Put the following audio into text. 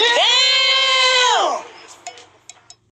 Yeah.